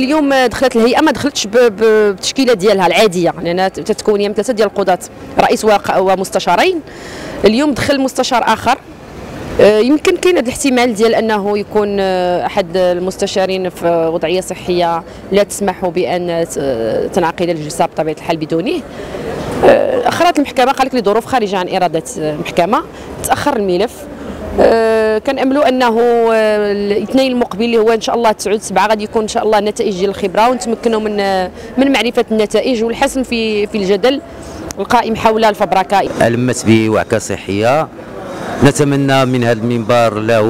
اليوم دخلت الهيئة ما دخلتش بالتشكيله ديالها العادية. لأن تتكون من ثلاثة ديال القضاة رئيس ومستشارين. اليوم دخل مستشار آخر. آه، يمكن كاين هذا الاحتمال ديال أنه يكون آه، أحد المستشارين في وضعية صحية لا تسمح بأن تنعقد الجلسه بطبيعة الحال بدونه. آه، أخرت المحكمة قال لك لظروف خارجة عن إرادة المحكمة. تأخر الملف. كنأملوا أنه الاثنين المقبل اللي هو إن شاء الله 9 7 غادي يكون إن شاء الله نتائج ديال الخبره ونتمكنوا من من معرفة النتائج والحسم في في الجدل القائم حول الفبركة. ألمت بوعكة صحية. نتمنى من هذا المنبر له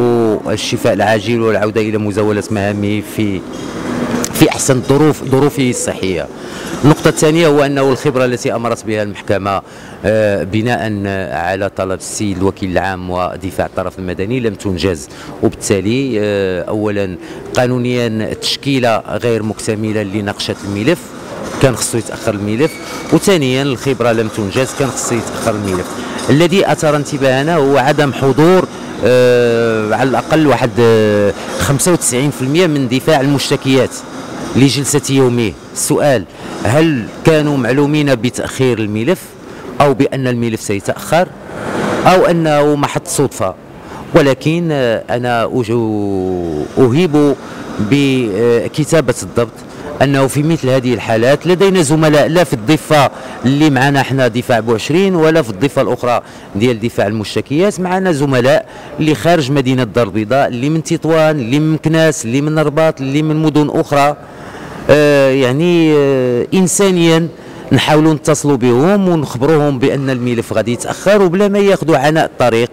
الشفاء العاجل والعودة إلى مزاولة مهامه في أحسن الظروف ظروفه الصحية. النقطة الثانية هو أنه الخبرة التي أمرت بها المحكمة آه، بناء على طلب السيد الوكيل العام ودفاع الطرف المدني لم تنجز. وبالتالي آه، أولا قانونيا التشكيلة غير مكتملة لنقشة الملف كان خصو يتأخر الملف. وثانيا الخبرة لم تنجز كان خصو يتأخر الملف. الذي أثار انتباهنا هو عدم حضور آه على الأقل واحد آه 95% من دفاع المشتكيات. لجلسة يوميه السؤال هل كانوا معلومين بتأخير الملف أو بأن الملف سيتأخر أو أنه محط صدفة؟ ولكن أنا أهيب بكتابة الضبط أنه في مثل هذه الحالات لدينا زملاء لا في الضفة اللي معنا إحنا دفاع بوعشرين ولا في الضفة الأخرى ديال دفاع المشتكيات. معنا زملاء اللي خارج مدينة الدار البيضاء اللي من تطوان اللي من مكناس اللي من الرباط اللي من مدن أخرى. يعني آه انسانيا نحاولوا نتصلوا بهم ونخبروهم بأن الملف غادي يتأخر وبلا ما ياخذوا عناء الطريق.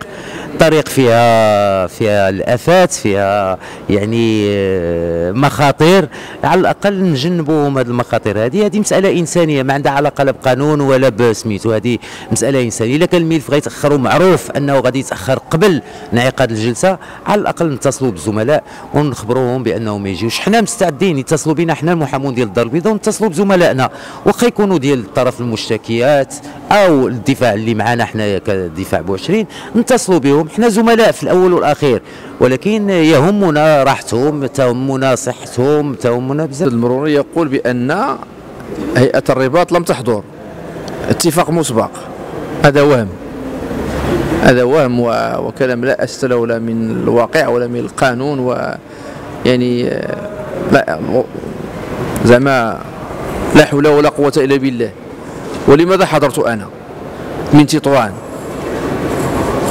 طريق فيها فيها الآفات فيها يعني آه، مخاطر. على الأقل نجنبوهم هذه المخاطر. هذه هذه مسألة إنسانية ما عندها علاقة لا بقانون ولا بسميتو. هذه مسألة إنسانية. إلا كان الملف غيتاخر ومعروف أنه غادي يتأخر قبل انعقاد الجلسة على الأقل نتصلوا بالزملاء ونخبروهم بأنهم ما يجيوش. حنا مستعدين يتصلوا بنا حنا المحامون ديال الدار البيضاء ونتصلوا بزملائنا. واخا يكونوا ديال الطرف المشتكيات أو الدفاع اللي معنا حنا كدفاع بوعشرين نتصلوا بهم. حنا زملاء في الأول والأخير ولكن يهمنا راحتهم تهمنا صحتهم تهمنا بزاف. المروري يقول بأن هيئة الرباط لم تحضر. اتفاق مسبق. هذا وهم. هذا وهم وكلام لا أساس له لا من الواقع ولا من القانون و يعني لا زعما لا حول ولا قوة إلا بالله. ولماذا حضرت أنا؟ من تطوان.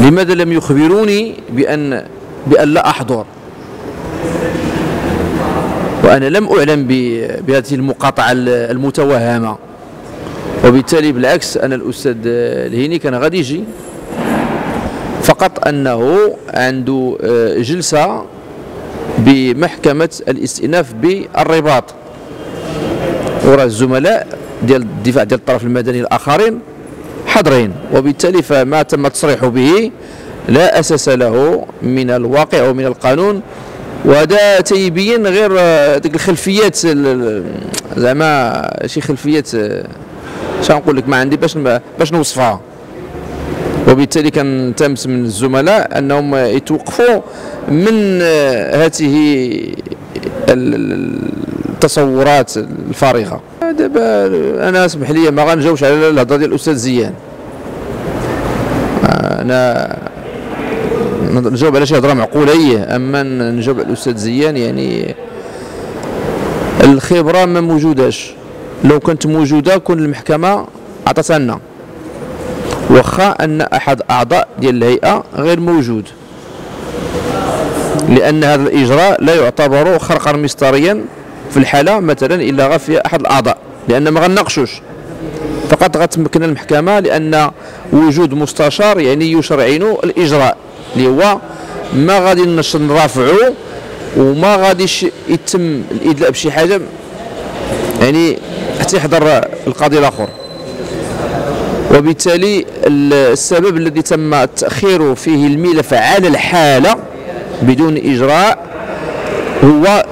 لماذا لم يخبروني بأن بأن لا أحضر؟ وأنا لم أعلم بهذه المقاطعة المتوهمة. وبالتالي بالعكس أنا الأستاذ الهيني كان غادي يجي. فقط أنه عنده آه، جلسة بمحكمة الاستئناف بالرباط. وراه الزملاء ديال الدفاع ديال الطرف المدني الآخرين. حاضرين وبالتالي فما تم التصريح به لا أساس له من الواقع ومن القانون وهذا تيبين غير ديك الخلفيات زعما شي خلفيات اش نقول لك ما عندي باش باش نوصفها. وبالتالي كنتمس من الزملاء أنهم يتوقفوا من هذه التصورات الفارغة. دابا أنا اسمح لي ما غنجاوبش على الهضره ديال الاستاذ زيان. أنا نجاوب على شي هضره معقوله اما نجاوب على الاستاذ زيان يعني الخبره ما موجوداش. لو كانت موجوده كون المحكمة عطاتها لنا. واخا ان احد اعضاء ديال الهيئة غير موجود. لأن هذا الإجراء لا يعتبر خرقا مسطريا في الحالة مثلا إلا غا فيها أحد الأعضاء لأن ما غنناقشوش. فقط غتمكن المحكمة لأن وجود مستشار يعني يشرعن الإجراء اللي هو ما غادي نرافعوا وما غاديش يتم الإدلاء بشي حاجة يعني حتى يحضر القاضي الآخر. وبالتالي السبب الذي تم التاخير فيه الملف على الحالة بدون إجراء هو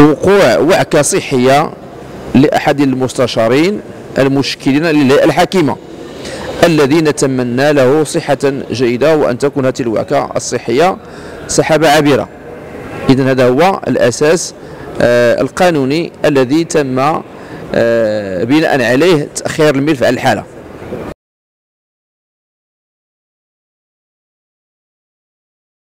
وقوع وعكه صحية لأحد المستشارين المشكلين للهيئه الحاكمه الذي نتمنى له صحة جيدة وأن تكون هذه الوعكة الصحية سحابة عابرة. إذا هذا هو الأساس آه، القانوني الذي تم آه، بناء عليه تأخير الملف على الحالة.